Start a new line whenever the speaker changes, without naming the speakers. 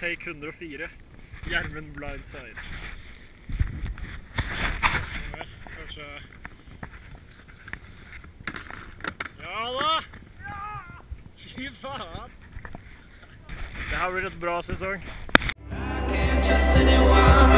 take 104. Gjermund Blindside. Kanskje Ja da! Fy faen! Det her blir et bra sesong.
I Can't trust anyone.